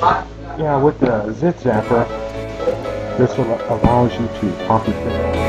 Yeah, with the Zit Zapper, this will allows you to pump your.